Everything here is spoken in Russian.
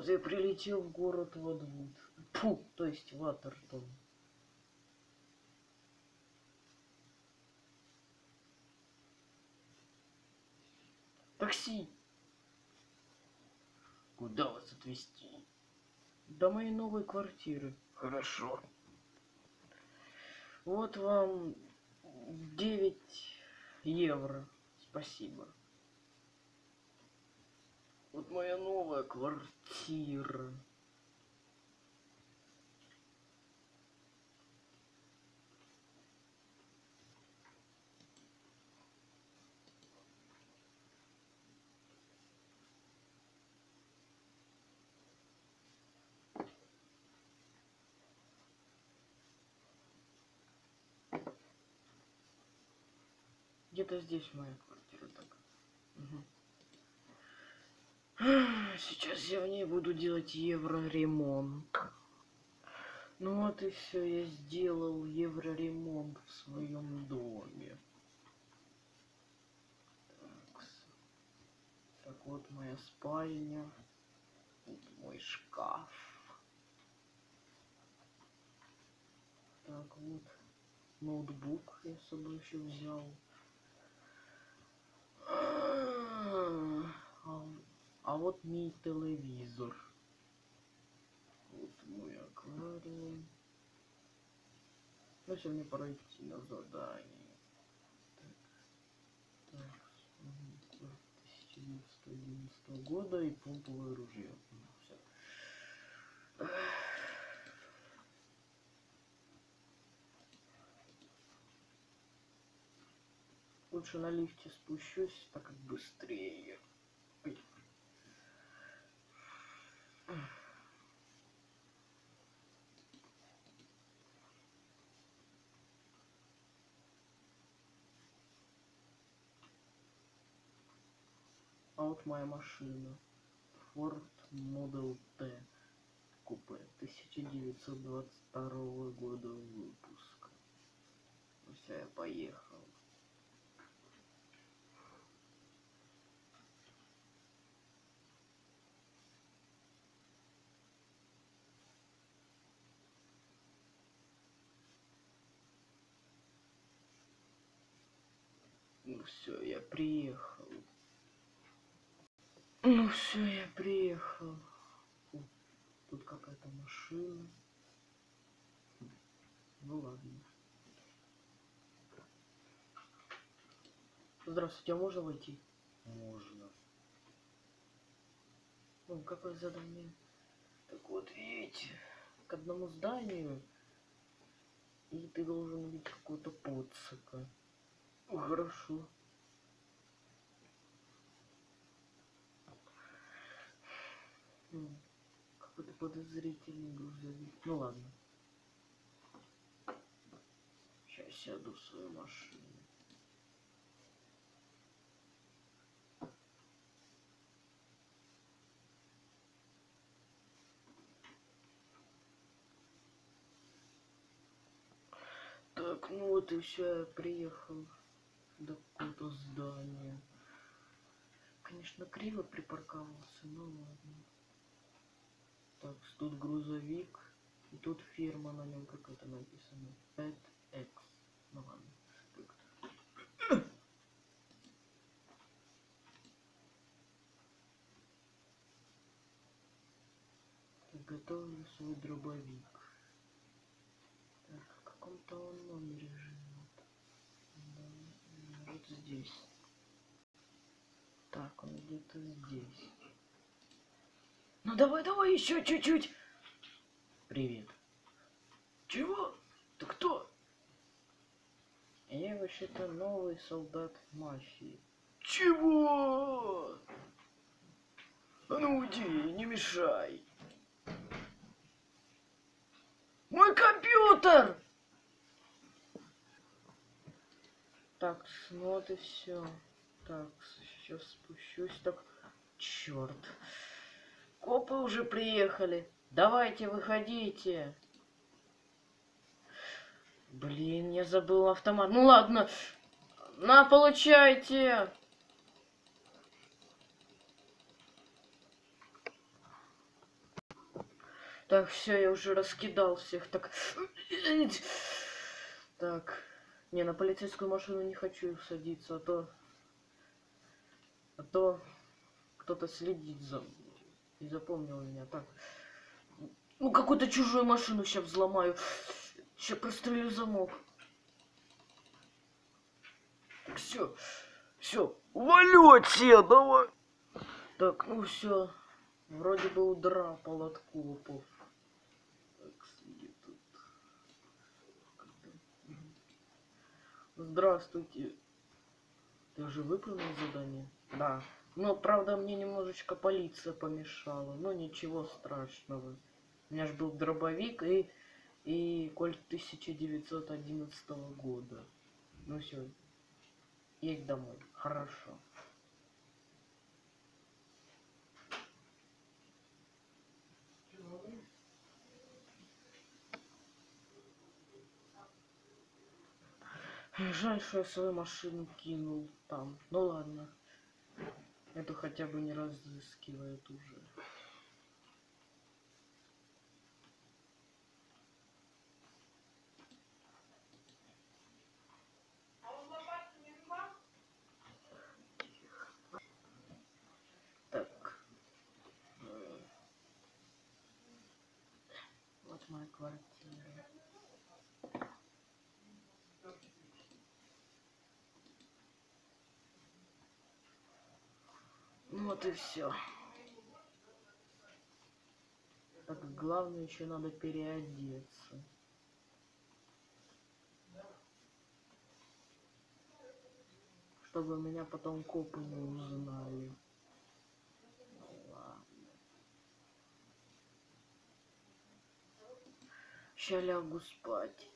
Вот я прилетел в город Вадвуд. Фу, то есть Ватертон. Такси! Куда вас отвезти? До моей новой квартиры. Хорошо. Вот вам 9 евро. Спасибо. Вот моя новая квартира. Где-то здесь моя квартира так. Мгм. Сейчас я в ней буду делать евроремонт. Ну вот и все, я сделал евроремонт в своем доме. Такс. Так вот моя спальня. Вот мой шкаф. Так вот. Ноутбук я с собой еще взял. А, а вот мій телевизор. Вот мой аквариум. Ну, сегодня пора идти на задание. Так, так, мгм, 1911 года и помповое ружье. Всё. Лучше на лифте спущусь, так как быстрее. Вот моя машина. Ford Model T. Купе 1922 года выпуска. Ну все, я поехал. Ну все, я приехал. Ну все, я приехал. Фу, Тут какая-то машина. Ну ладно. Здравствуйте, а можно войти? Можно. Ну, какое задание? Так вот, видите, к одному зданию, и ты должен увидеть какого-то. Ну, хорошо. Какой-то подозрительный грузовик. Ну ладно. Сейчас сяду в свою машину. Так, ну вот и все, я приехал до какого-то здания. Конечно, криво припарковался, но ладно. Так, тут грузовик. И тут фирма на нем какая-то написана. 5X. Ну ладно. Так, Готовлю свой дробовик. Так, в каком-то он номере живет. Да, вот здесь. Так, он где-то здесь. Ну давай, давай, еще чуть-чуть. Привет. Чего? Ты кто? Я вообще-то новый солдат мафии. Чего? А ну уйди, не мешай. Мой компьютер! Так, ну вот и все. Так, сейчас спущусь. Так, черт. Копы уже приехали. Давайте, выходите. Блин, я забыл автомат. Ну ладно. На, получайте. Так, все, я уже раскидал всех. Так. Так. Не, на полицейскую машину не хочу садиться, а то... А то кто-то следит за мной. И запомнил меня. Так. Ну, какую-то чужую машину сейчас взломаю. Сейчас прострелю замок. Все. Все. Валю отсюда, давай. Так, ну все. Вроде бы копов. Так, где тут? Здравствуйте. Ты уже выполнил задание? Да. Но, правда, мне немножечко полиция помешала. Но ничего страшного. У меня же был дробовик и, и кольт 1911 года. Ну все. Едь домой. Хорошо. Жаль, что я свою машину кинул там. Ну ладно. Эту хотя бы не разыскивает уже. Так. Э, Вот моя квартира. Вот и все. Так, главное еще надо переодеться. Чтобы меня потом копы не узнали. Ща лягу спать.